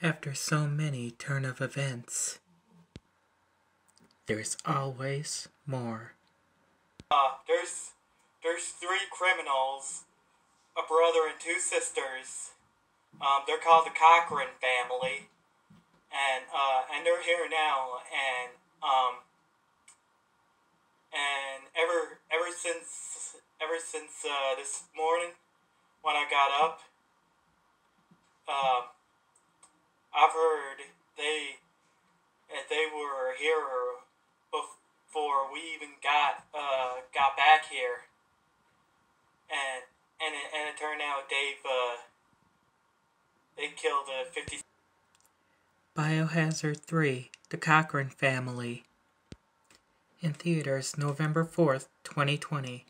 After so many turn of events, there's always more. Uh, there's there's three criminals, a brother and two sisters. Um, they're called the Cochran family, and uh, and they're here now, and um, and ever ever since ever since uh, this morning when I got up, um, I've heard they they were here before we even got uh, got back here, and and it, and it turned out Dave uh, they killed a fifty. Biohazard 3 The Cochran Family. In theaters November 4th, 2020.